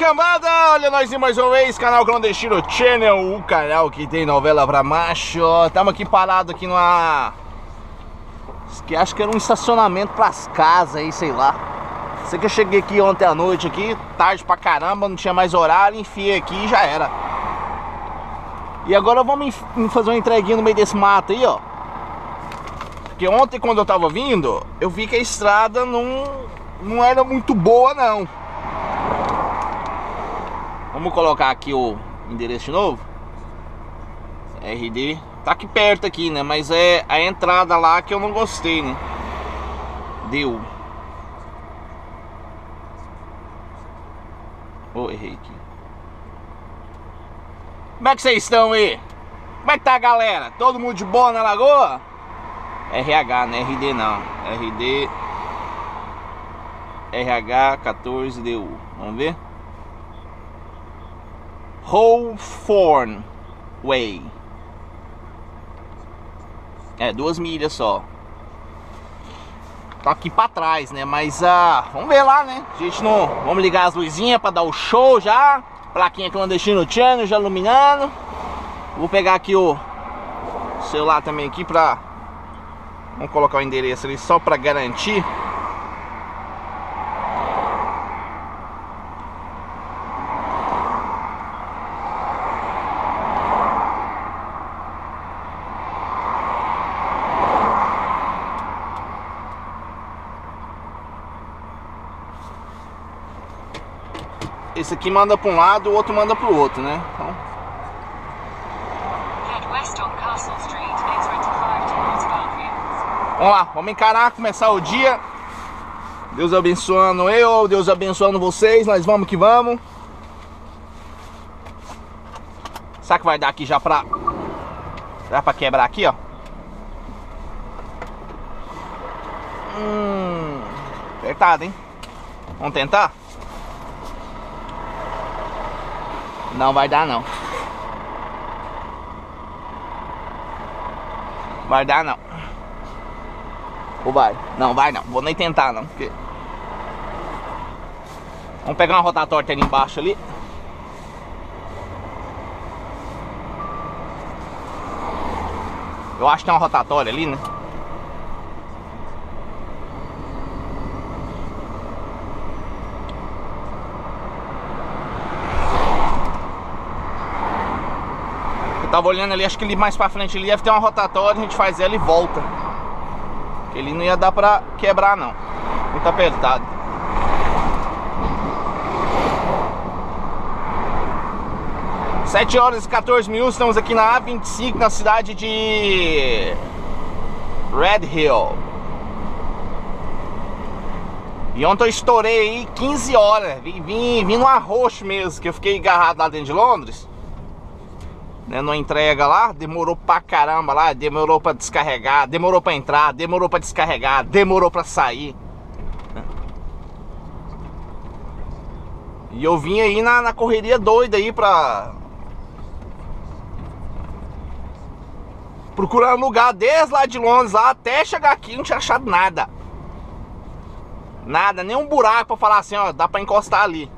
Cambada! Olha nós em mais uma vez, canal Clandestino Channel, o canal que tem novela pra macho. Tamo aqui parado aqui numa... Que acho que era um estacionamento pras casas aí, sei lá. Sei que eu cheguei aqui ontem à noite aqui, tarde pra caramba, não tinha mais horário, enfiei aqui e já era. E agora vamos fazer uma entreguinha no meio desse mato aí, ó. Porque ontem quando eu tava vindo, eu vi que a estrada não, não era muito boa não. Vamos colocar aqui o endereço de novo. RD. Tá aqui perto aqui, né? Mas é a entrada lá que eu não gostei, né? Deu. Oh, errei aqui. Como é que vocês estão aí? Como é que tá galera? Todo mundo de boa na lagoa? RH, né? RD não. RD RH 14DU. Vamos ver? Hawthorne Way. É, duas milhas só. Tá aqui pra trás, né? Mas, ah, vamos ver lá, né? A gente não... Vamos ligar as luzinhas pra dar o show já. Plaquinha clandestino channel já iluminando. Vou pegar aqui o celular também aqui pra... Vamos colocar o endereço ali só pra garantir. Esse aqui manda para um lado, o outro manda para o outro, né? Então... Vamos lá, vamos encarar, começar o dia. Deus abençoando eu, Deus abençoando vocês, nós vamos que vamos. Será que vai dar aqui já pra... Já pra quebrar aqui, ó. Hum... Apertado, hein? Vamos tentar? Não vai dar não. Vai dar não. Ou vai? Não, vai não. Vou nem tentar não. Porque... Vamos pegar uma rotatória ali embaixo ali. Eu acho que tem uma rotatória ali, né? Tava olhando ali, acho que ali mais pra frente ali deve ter uma rotatória, a gente faz ela e volta. Ele não ia dar pra quebrar não. Muito apertado. Sete horas e 14 minutos, estamos aqui na A25, na cidade de Red Hill. E ontem eu estourei aí 15 horas, vim, vim, vim no arroxo mesmo, que eu fiquei agarrado lá dentro de Londres né, numa entrega lá, demorou pra caramba lá, demorou pra descarregar, demorou pra entrar, demorou pra descarregar, demorou pra sair. E eu vim aí na, na correria doida aí pra... Procurar um lugar desde lá de Londres lá até chegar aqui, não tinha achado nada. Nada, nem um buraco pra falar assim, ó, dá pra encostar ali.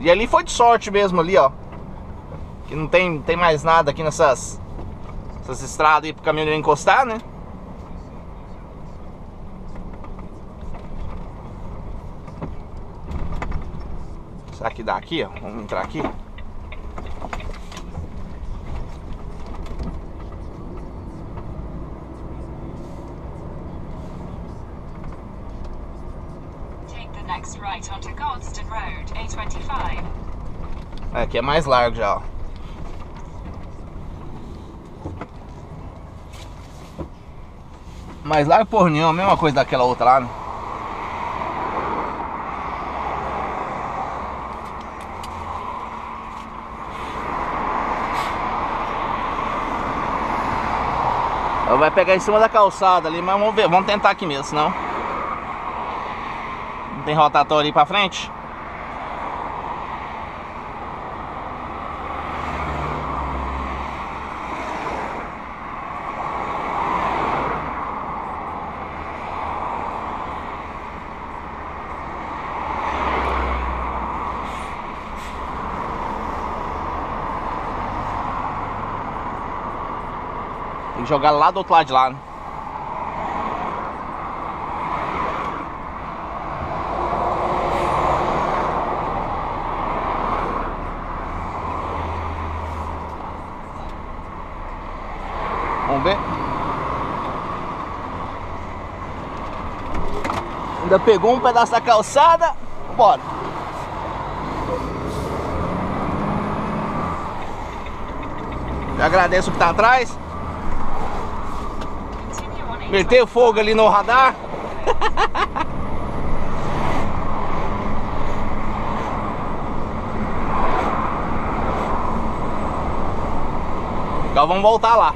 E ali foi de sorte mesmo ali, ó. Que não tem, tem mais nada aqui nessas essas estradas aí pro caminhoneiro encostar, né? Será que dá aqui, ó? Vamos entrar aqui. É, aqui é mais largo já, ó. Mas lá porra nenhuma, a mesma coisa daquela outra lá, né? Vai pegar em cima da calçada ali, mas vamos ver, vamos tentar aqui mesmo, senão Não tem rotatório aí pra frente jogar lá do outro lado de lá, né? Vamos ver. Ainda pegou um pedaço da calçada. Bora. Eu agradeço o que tá atrás. Meteu fogo ali no radar. Então vamos voltar lá.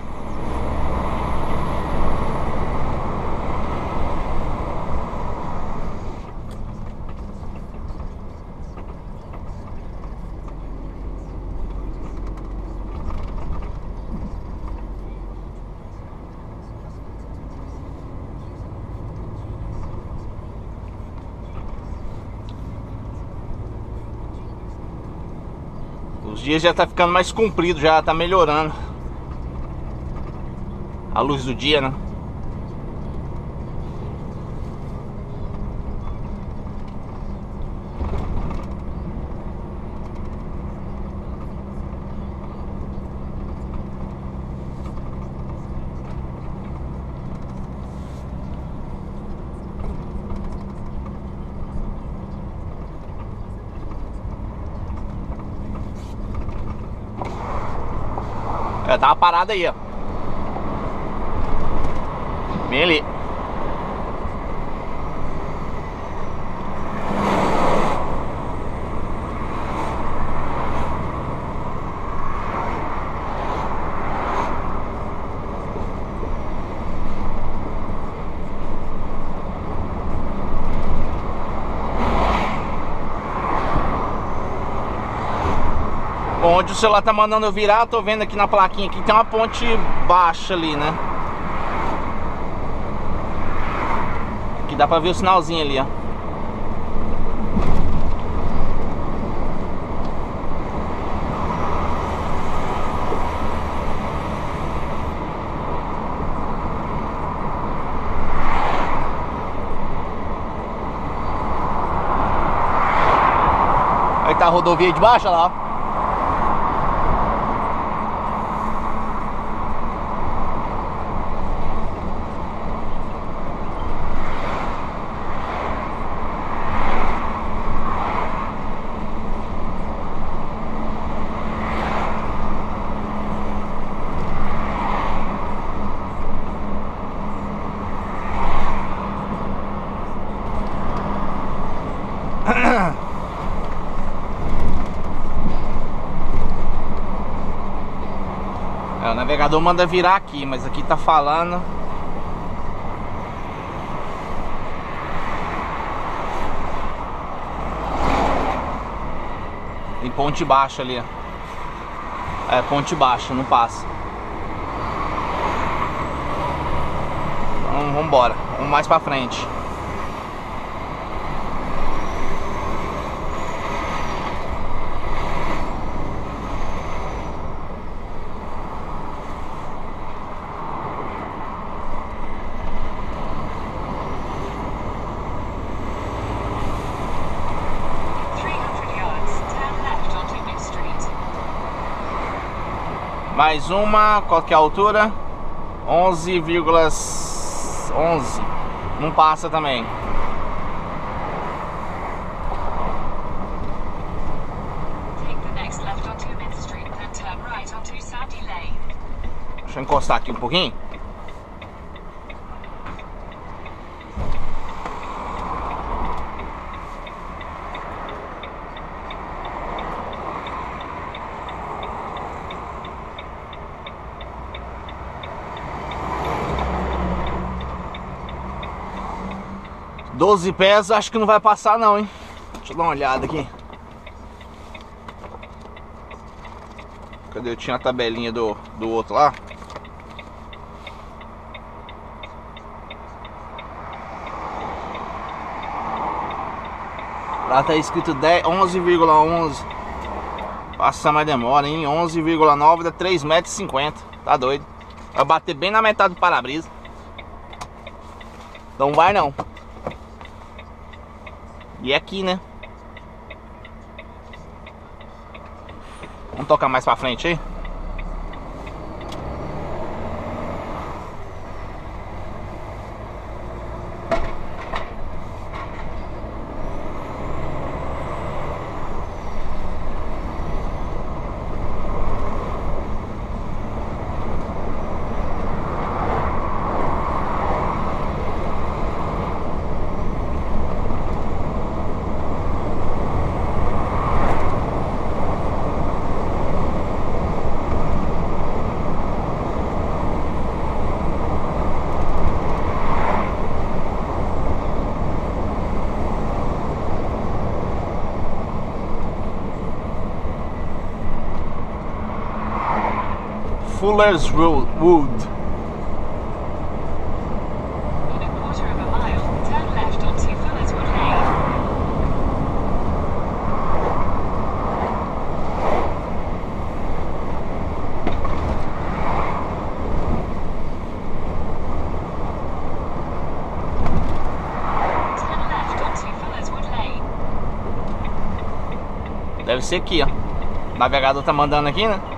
Dias já tá ficando mais comprido, já tá melhorando. A luz do dia, né? É, tava parada aí, ó. Bem ali. Celular tá mandando eu virar, tô vendo aqui na plaquinha que tem uma ponte baixa ali, né? Que dá pra ver o sinalzinho ali, ó. Aí tá a rodovia de baixo, lá, ó. É, o manda virar aqui, mas aqui tá falando. Em ponte baixa ali. É, ponte baixa, não passa. Então, vamos embora. Vamos mais pra frente. Mais uma, qual que é a altura? 11,11 Não passa também. Deixa eu encostar aqui um pouquinho Doze pés, acho que não vai passar não, hein? Deixa eu dar uma olhada aqui. Cadê? Eu tinha a tabelinha do, do outro lá. Lá tá escrito 10 11,11. Passa mais demora, hein? 11,9 dá 3,50 metros. Tá doido. Vai bater bem na metade do para-brisa. Não vai não. E é aqui, né? Vamos tocar mais pra frente aí? Fullerswood Lane. Deve ser aqui, ó. O navegador tá mandando aqui, né?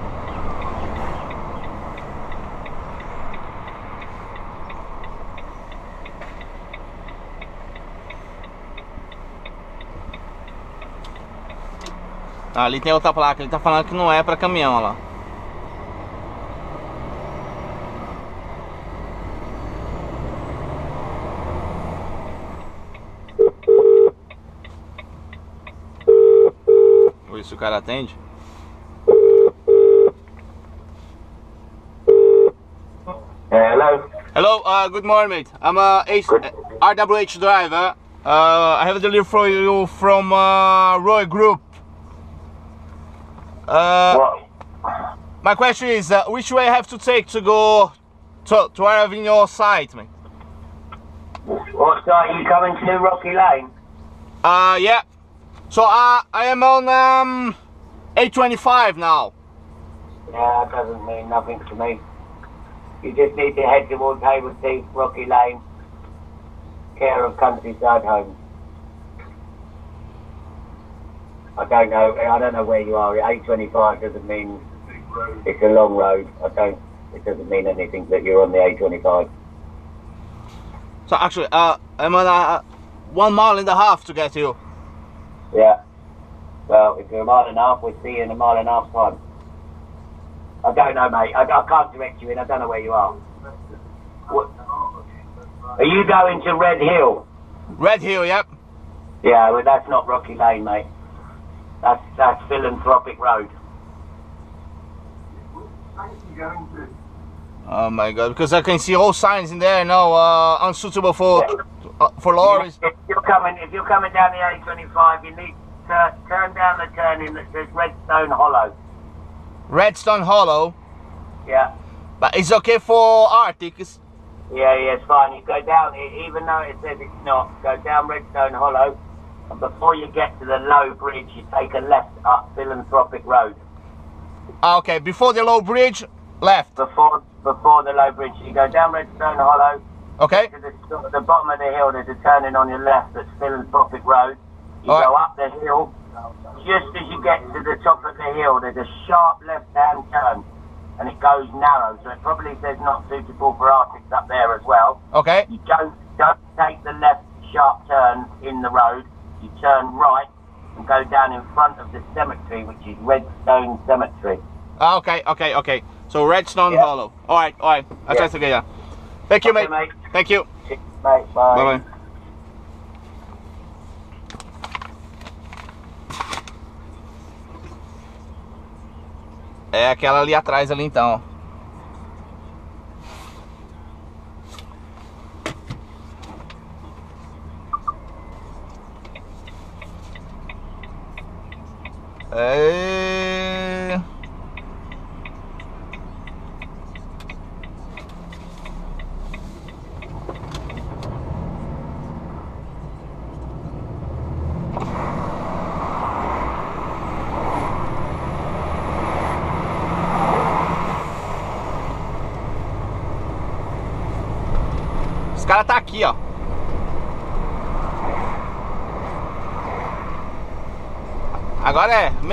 Ah, ali tem outra placa, ele tá falando que não é pra caminhão, lá. Ver se o cara atende. Hello. Hello, uh, good morning, mate. I'm a H- Good. RWH driver. Uh, I have a delivery for you from uh, Roy Group. Uh, my question is, uh, which way I have to take to go to, to arrive in your site, mate? What site are you coming to? Rocky Lane. Uh, yeah. So uh, I am on um, 825 now. Yeah, that doesn't mean nothing to me. You just need to head towards Hayward Heath, Rocky Lane, care of Countryside Homes. I don't know. I don't know where you are. 825 doesn't mean it's a long road. I don't. It doesn't mean anything that you're on the 825. So actually, uh, I'm on uh, one mile and a half to get you. Yeah. Well, if you're a mile and a half, we'll see you in a mile and a half time. I don't know, mate. I, I can't direct you in. I don't know where you are. What? Are you going to Red Hill? Red Hill, yep. Yeah, well, that's not Rocky Lane, mate. That's that's Philanthropic Road. Oh my god, because I can see all signs in there now, uh, unsuitable for uh, for lorries. If you're coming, if you're coming down the A25, you need to turn down the turning that says Redstone Hollow. Redstone Hollow, Yeah. but it's okay for Arctics. Yeah, yeah, it's fine. You go down, even though it says it's not, go down Redstone Hollow, and before you get to the low bridge, you take a left up Philanthropic Road. Ah, okay, before the low bridge, left. Before before the low bridge, you go down Redstone Hollow, Okay, to the, the bottom of the hill, there's a turning on your left that's Philanthropic Road. You All right. go up the hill, just as you get to the top of the hill, there's a sharp left-hand turn, and it goes narrow, so it probably says not suitable for Arctics up there as well. okay, You don't don't take the left sharp turn in the road. You turn right and go down in front of the cemetery, which is Redstone Cemetery. ah, okay, okay, okay. So Redstone Yeah. Hollow. All right, all right. I'll Yeah. try to get. Thank you, Okay, mate. mate. Thank you. Cheers, mate. Bye. Bye bye. É aquela ali atrás ali então.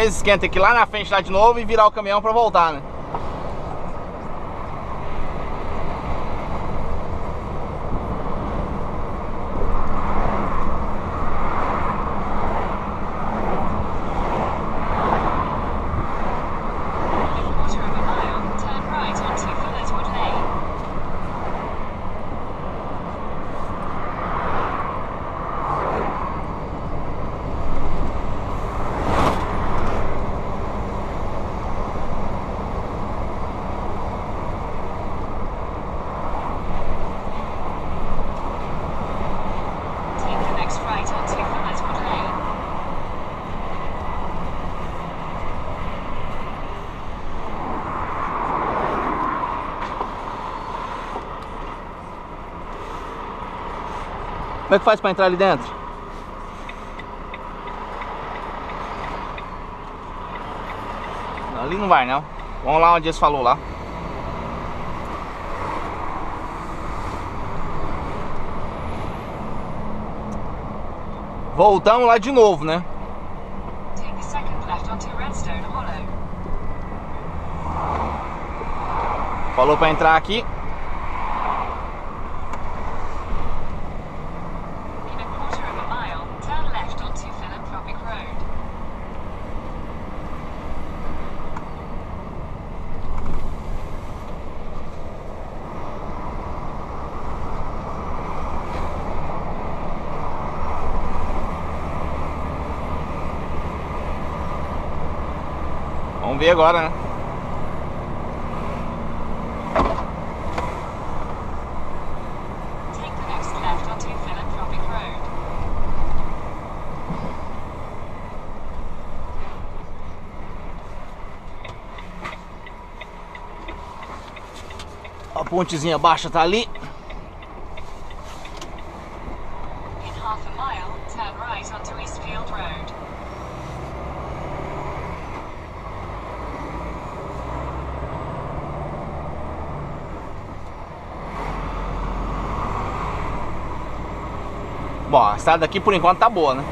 Mês esquenta aqui lá na frente lá de novo e virar o caminhão pra voltar, né? Como é que faz pra entrar ali dentro? Não, ali não vai não. Vamos lá onde eles falou lá. Voltamos lá de novo, né? Falou pra entrar aqui. In a quarter of a mile, turn left onto Philanthropic Road. Vamos ver agora, né? A pontezinha baixa tá ali. In half a mile, turn right onto Eastfield Road. Bom, a estrada aqui por enquanto tá boa, né?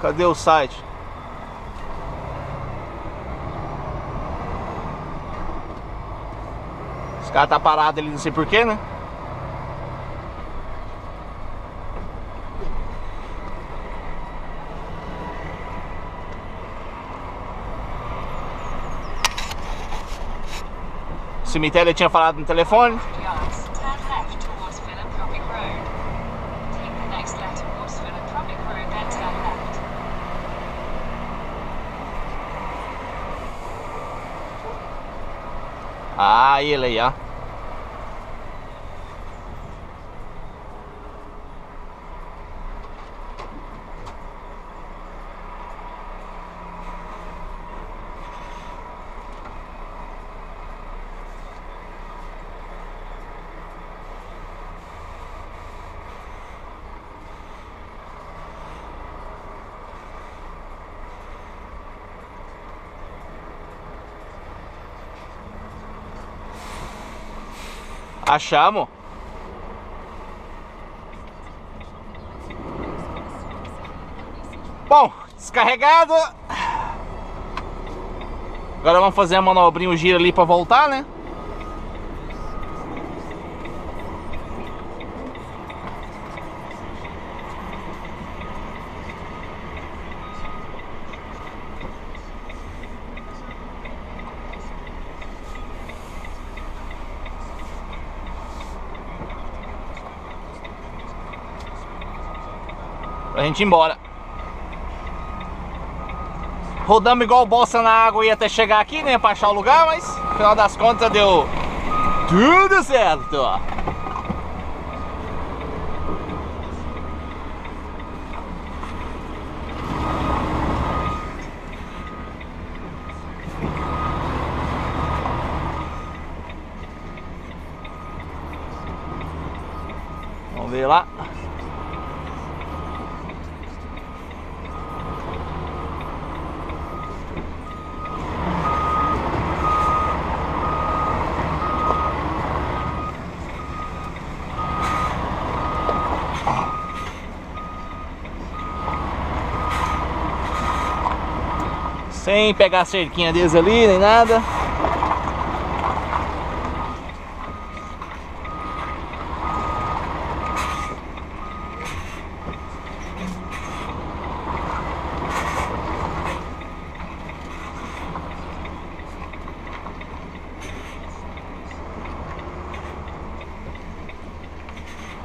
Cadê o site? Os caras tá parado ali, não sei porquê, né? O cemitério tinha falado no telefone. Ah, ele aí, ó. Achamos. Bom, descarregado. Agora vamos fazer a manobrinha, o giro ali pra voltar, né? Pra gente ir embora. Rodamos igual bolsa na água e até chegar aqui, né? Pra achar o lugar, mas no final das contas deu tudo certo. Vamos ver lá. Sem pegar a cerquinha deles ali, nem nada.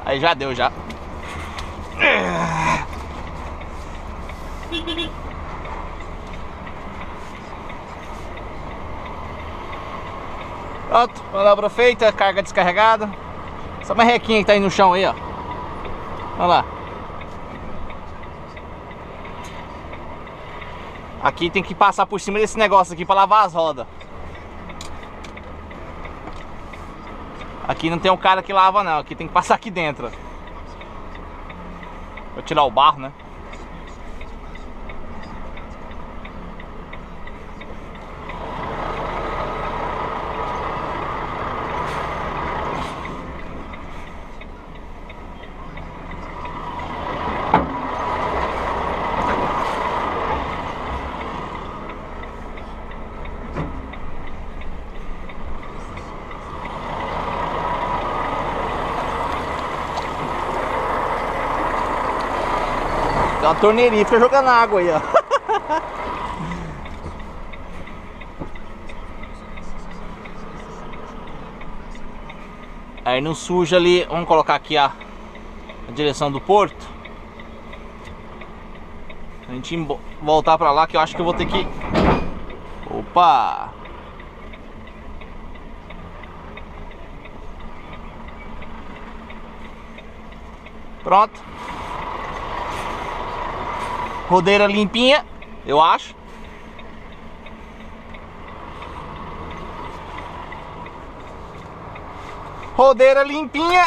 Aí já deu já. Pronto, manobra feita, carga descarregada. Essa marrequinha que tá aí no chão aí, ó. Olha lá. Aqui tem que passar por cima desse negócio aqui pra lavar as rodas. Aqui não tem um cara que lava não, aqui tem que passar aqui dentro. Vou tirar o barro, né? Torneirinha, fica jogando água aí, ó. Aí não suja ali, vamos colocar aqui a, a direção do porto. A gente voltar pra lá que eu acho que eu vou ter que... Opa! Pronto. Rodeira limpinha, eu acho. Rodeira limpinha.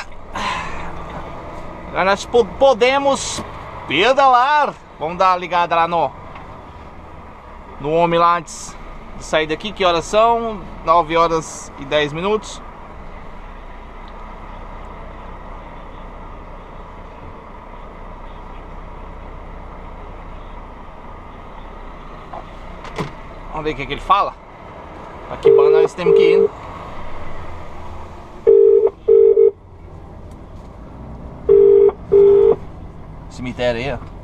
Agora nós po- podemos pedalar. Vamos dar uma ligada lá no no homem lá antes de sair daqui. Que horas são? 9 horas e 10 minutos. Vamos ver o que, que ele fala. Pra que banda nós temos que ir. né? Cemitério aí, ó.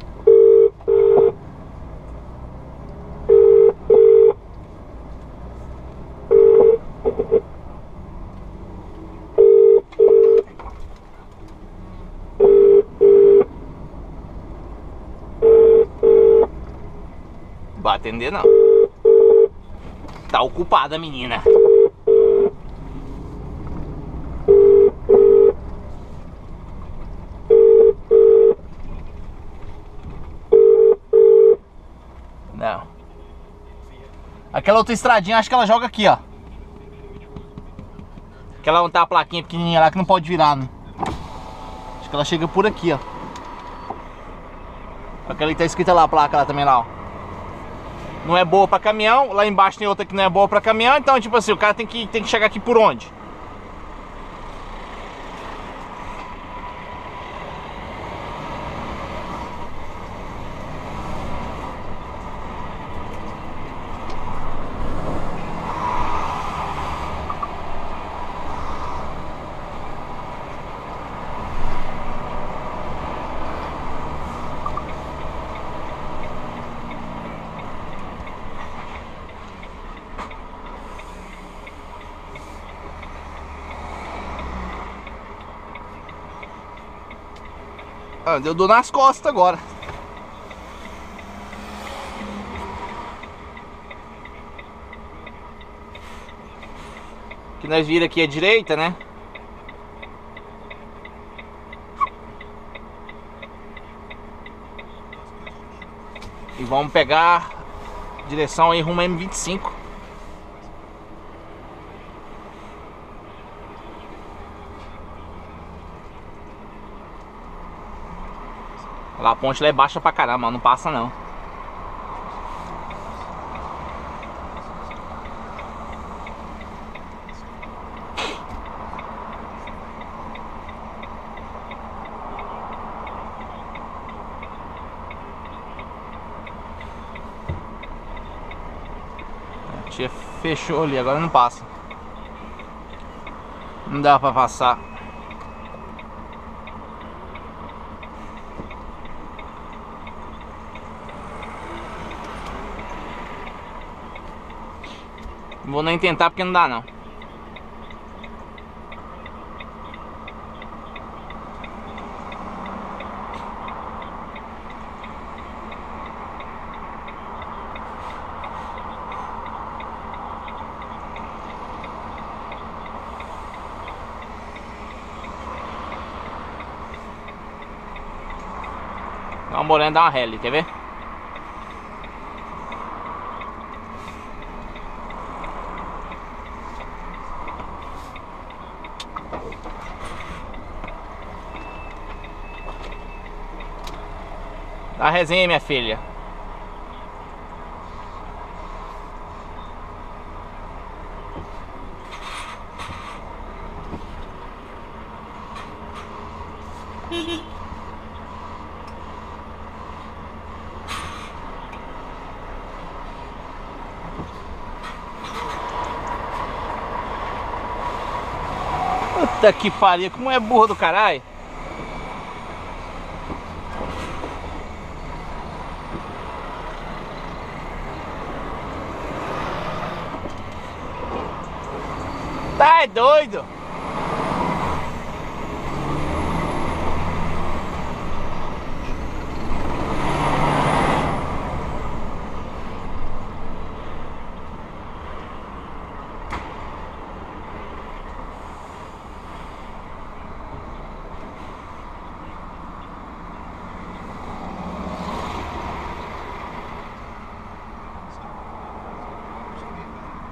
Atender não. Tá ocupada menina. Não. Aquela outra estradinha, acho que ela joga aqui, ó. Aquela onde tá a plaquinha pequenininha lá que não pode virar, né? Acho que ela chega por aqui, ó. Aquela que tá escrita lá a placa lá também lá, ó não é boa pra caminhão, lá embaixo tem outra que não é boa pra caminhão, então tipo assim, o cara tem que, tem que chegar aqui por onde? Ah, deu dor nas costas agora. Que nós vira aqui à direita, né? E vamos pegar direção aí rumo a M25. A ponte lá é baixa pra caramba, não passa não. Tia fechou ali, agora não passa. Não dá pra passar. Vou nem tentar porque não dá não. Dá uma morena, dá uma rally, quer ver? Dá resenha, minha filha. Puta que pariu, como é burro do caralho. Tá é doido?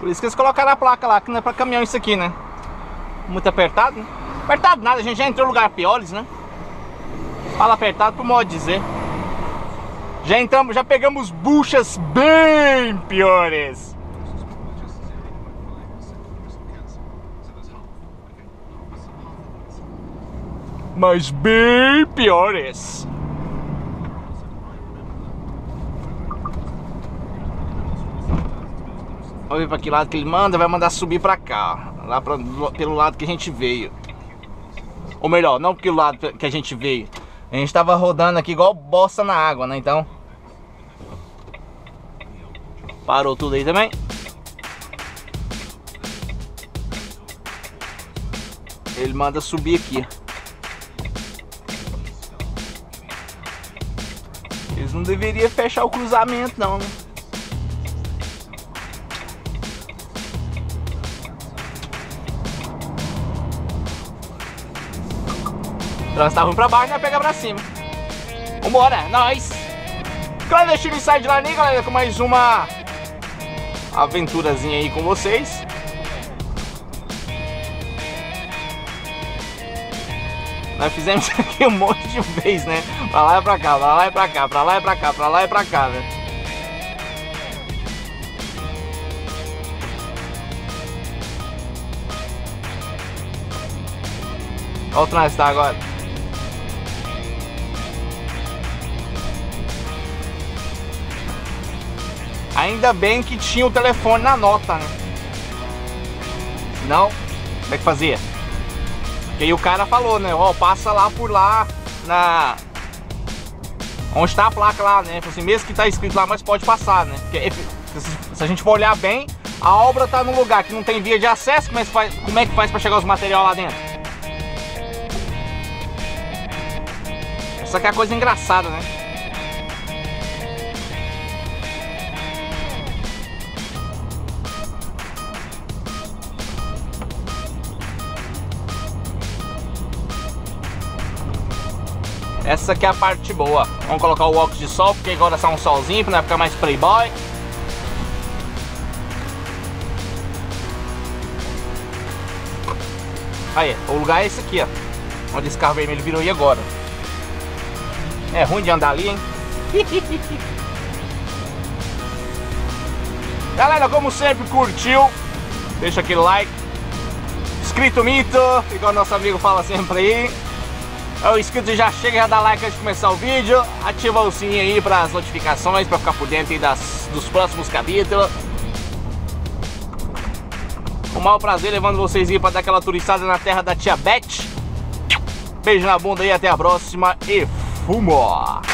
Por isso que eles colocaram a placa lá, que não é pra caminhão isso aqui, né? Muito apertado, né? Apertado nada, a gente já entrou em lugar piores, né? Fala apertado pro modo de dizer. Já entramos, já pegamos buchas bem piores. Mas bem piores. Vamos ver pra que lado que ele manda, vai mandar subir pra cá. Lá pra, pelo lado que a gente veio. Ou melhor, não pelo lado que a gente veio. A gente tava rodando aqui igual bosta na água, né? Então. Parou tudo aí também. Ele manda subir aqui. Eles não deveriam fechar o cruzamento não, né? Trânsito tá ruim pra baixo, né? Pega pra cima. Vambora, nós! Clandestino Inside Line, galera, com mais uma aventurazinha aí com vocês. Nós fizemos isso aqui um monte de vez, né? Pra lá e pra cá, pra lá e pra cá, pra lá e pra cá, pra lá e pra cá, né? Olha o trânsito tá agora. Ainda bem que tinha o telefone na nota, né? Senão, como é que fazia? Porque aí o cara falou, né? Ó, passa lá por lá na. Onde está a placa lá, né? Assim, mesmo que tá escrito lá, mas pode passar, né? Porque se a gente for olhar bem, a obra tá num lugar que não tem via de acesso, como é que faz, como é que faz pra chegar os materiais lá dentro? Essa que é a coisa engraçada, né? Essa aqui é a parte boa. Vamos colocar o óculos de sol, porque agora está um solzinho, para ficar mais playboy. Aí, o lugar é esse aqui, ó. Onde esse carro vermelho virou e agora. É ruim de andar ali, hein? Galera, como sempre, curtiu? Deixa aquele like. Inscrito mito, igual nosso amigo fala sempre aí. É o inscrito já chega, já dá like antes de começar o vídeo. Ativa o sininho aí para as notificações, para ficar por dentro das, dos próximos capítulos. O maior prazer levando vocês aí para dar aquela turistada na terra da tia Beth. Beijo na bunda aí, até a próxima e fumo!